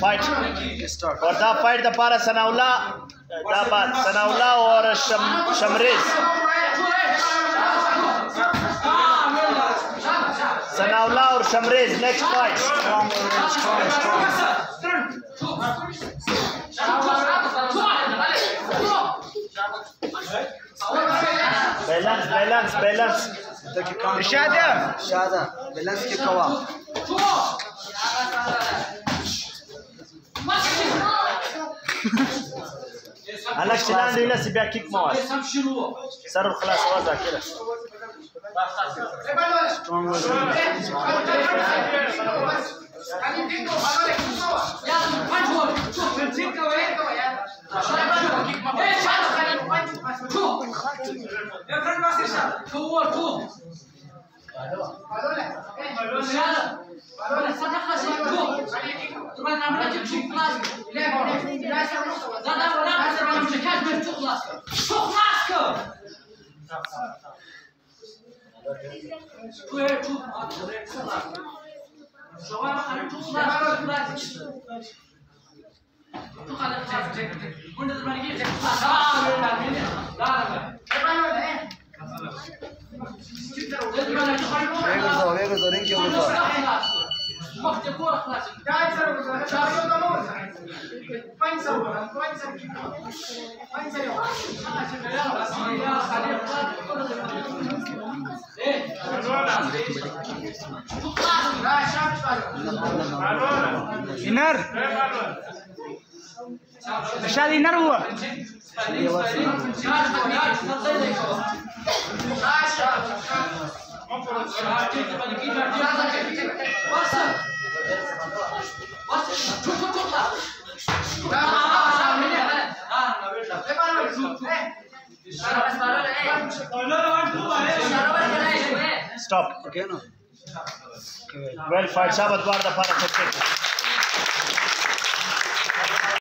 فائٹ اور دا فائٹ دا پارا سناولا دا بات سناولا اور شم شمریز سناولا اور شمریز نیکسٹ فائٹ بیلنس بیلنس بیلنس شاده شاده بیلنس کې کوا Belenski Kova. هلا شلان ليلى سبيع كيك مواد سر خلاص Ulan ne bırakıp çıkmaz. Zaten ulan bize benim şeker bir çıkmaz. Çıkmaz ki. Bu ev çıkmaz. Şovar hani çıkmaz. Çıkmaz. Bu kadar çek çek çek. Bunda da bana gir çek. Daha böyle daha böyle. Daha böyle. Ben öyle. Ne kızar, ne kızar, ne kızar. Bak dekor aklasın. Gel sen o इनर शायद इनर हुआ stop Okay, no? well fight shabat bar the para